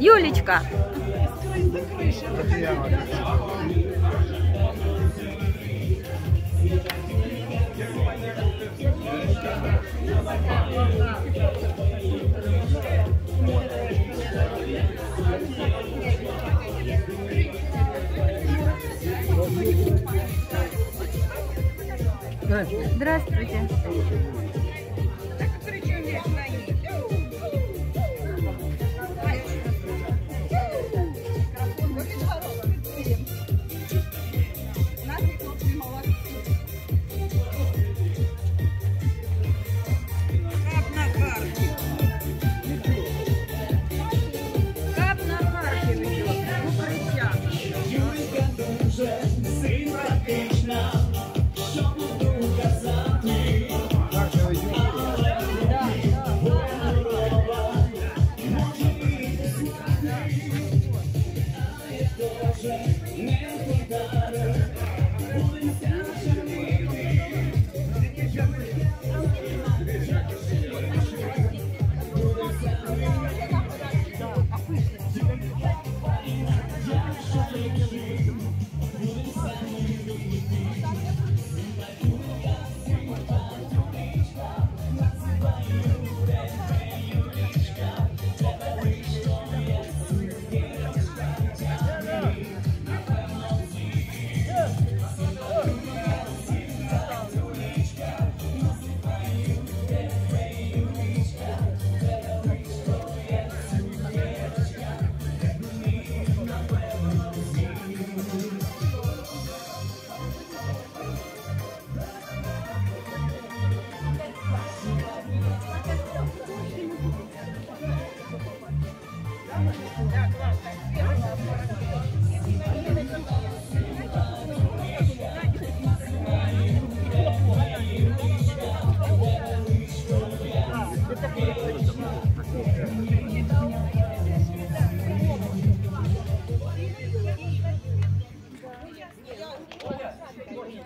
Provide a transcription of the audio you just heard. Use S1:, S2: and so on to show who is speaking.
S1: Юлечка.
S2: Здравствуйте.
S3: Thank you.
S4: Yeah, come on. Yeah, come on. Yeah, come on. Yeah, come on. Yeah, come on.